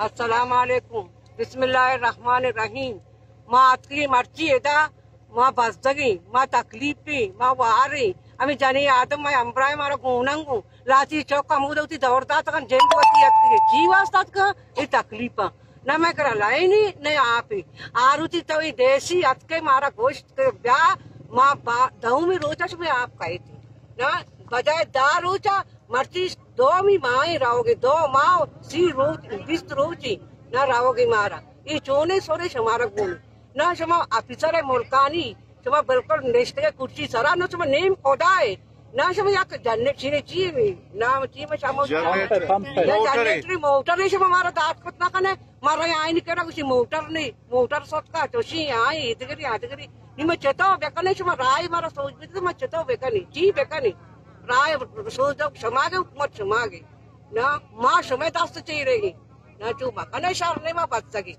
अस्सलाम बिस्मिल्लाहिर्रहमानिर्रहीम माँ अतली मर्ची एदा माँ बसदगी माँ तकलीफी माँ वारी अमी जने आदम मैं अम्ब्राय मारो गोनंगु लाची चौक का मुँह दौती दौड़ता तकन जेंद वती अतली जीवास तक ये तकलीफा न मैं कर लाई नहीं न आप ही आरुति तो ये देसी अतके मारा गोश्त के ब्याह माँ दहू में रोचा में आप कहे थी ना बजाय दा रोचा मर्ची दो मी माँ ही रहोगे दो माँ सी रोज बिस्त रोची। ना रहोगे मारा ये चोने सोने हमारा गुण ना शमा ऑफिसर है मुल्कानी। शमा बिल्कुल नेस्ट के कुर्सी सरा। ना शमा नेम खोदा है। ना शमा या जनने चीने ची में ना ची में शमा जनरेटर मोटर नहीं शमा हमारा दांत कुछ ना कने। मारा यहाँ नहीं करा कुछ मोटर नहीं। मोटर सोच का तो शी आई इतगरी इतगरी ni ma cheto bekane shuma rai mara सोच भी तो ma cheto bekane ची bekane राय सोच जब समागे मत समागे ना माँ समय दास्त चाहिए रहेगी ना चू कने शारने माँ बच सकी